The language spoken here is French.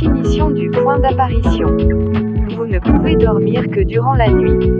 définition du point d'apparition. Vous ne pouvez dormir que durant la nuit.